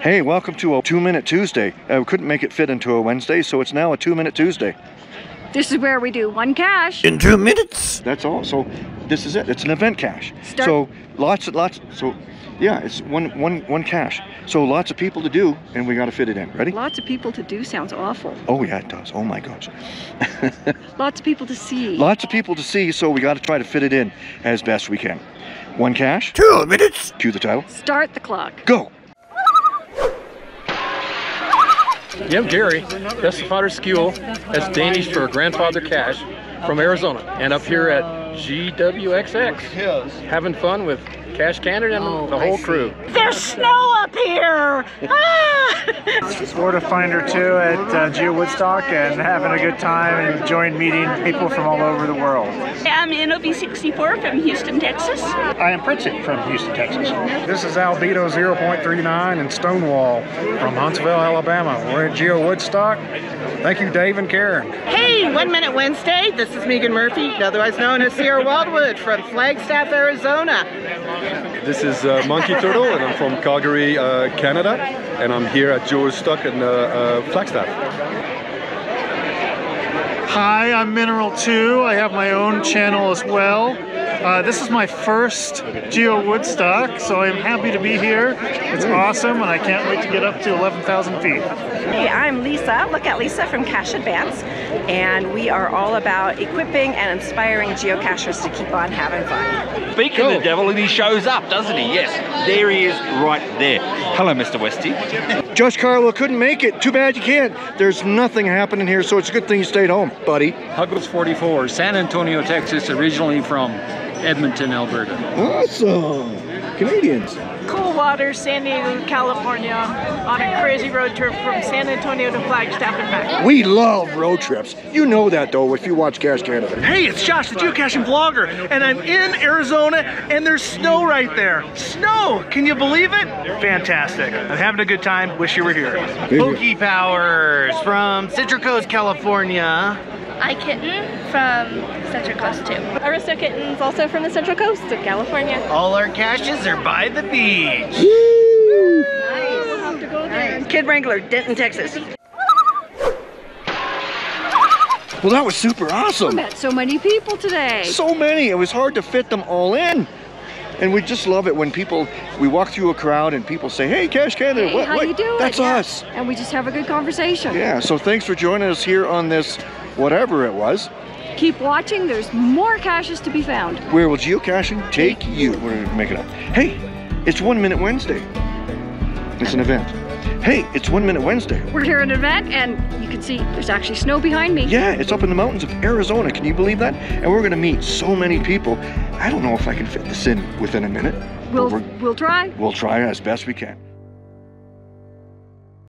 Hey, welcome to a two minute Tuesday. Uh, we couldn't make it fit into a Wednesday, so it's now a two minute Tuesday. This is where we do one cache In two minutes. That's all. So this is it. It's an event cache. Start- So lots and lots. So yeah, it's one one one cache. So lots of people to do, and we got to fit it in. Ready? Lots of people to do sounds awful. Oh yeah, it does. Oh my gosh. Lots of people to see. lots of people to see, so we got to try to fit it in as best we can. One cache. Two minutes. Cue the title. Start the clock. Go. Yeah, I'm Gary. That's the Father Skewel. That's Danish for grandfather cash from Arizona. And up here at GWXX, having fun with Cache Canada and the whole crew. There's snow up here! Ah! Florida Finder 2 at uh, Geo Woodstock and having a good time and enjoying meeting people from all over the world. I'm NOV64 from Houston, Texas. I am Pritchett from Houston, Texas. This is Albedo 0.39 and Stonewall from Huntsville, Alabama. We're at Geo Woodstock. Thank you, Dave and Karen. Hey, One Minute Wednesday. This is Megan Murphy, otherwise known as Sierra Wildwood from Flagstaff, Arizona. This is uh, Monkey Turtle, and I'm from Calgary, uh, Canada, and I'm here at Joe's Stock in uh, uh, Flagstaff. Hi, I'm Mineral 2. I have my own channel as well. Uh, this is my first Geo Woodstock, so I'm happy to be here. It's awesome, and I can't wait to get up to 11,000 feet. Hey, I'm Lisa. Look at Lisa from Cache Advance, and we are all about equipping and inspiring geocachers to keep on having fun. Speak of the devil and he shows up, doesn't he? Yes, there he is right there. Hello, Mr. Westy. Josh Carlo couldn't make it. Too bad you can't. There's nothing happening here, so it's a good thing you stayed home, buddy. Huggles 44, San Antonio, Texas, originally from Edmonton, Alberta. Awesome. Canadians. Coldwater, San Diego, California, on a crazy road trip from San Antonio to Flagstaff and back. We love road trips. You know that though if you watch Cache Canada. Hey, it's Josh, the geocaching vlogger, and I'm in Arizona, and there's snow right there. Snow! Can you believe it? Fantastic. I'm having a good time. Wish you were here. Pokey Powers from Citrus Coast, California. I Kitten from Central Coast too. Aristo Kittens also from the Central Coast of California. All our caches are by the beach. We'll have to go there. Kid Wrangler, Denton, Texas. Well, that was super awesome. We met so many people today. So many. It was hard to fit them all in. And we just love it when people, we walk through a crowd and people say, hey, Cache Canada, Hey, what, how what? you doing? That's Yeah. us. And we just have a good conversation. Yeah, so thanks for joining us here on this, whatever it was. Keep watching. There's more caches to be found. Where will geocaching take you? We're gonna make it up. Hey, it's One Minute Wednesday. It's an event. Hey, it's One Minute Wednesday. We're here at an event, and you can see there's actually snow behind me. Yeah, it's up in the mountains of Arizona. Can you believe that? And we're gonna meet so many people. I don't know if I can fit this in within a minute. We'll we'll try. we'll try as best we can.